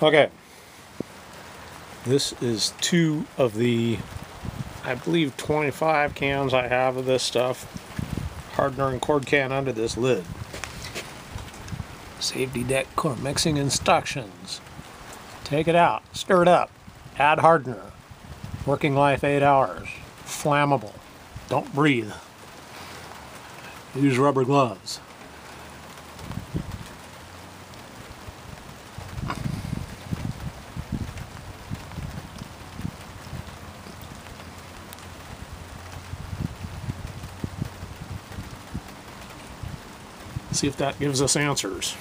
Okay. This is two of the, I believe, 25 cans I have of this stuff. Hardener and cord can under this lid. Safety deck core mixing instructions. Take it out, stir it up, add hardener. Working life 8 hours. Flammable. Don't breathe. Use rubber gloves. See if that gives us answers.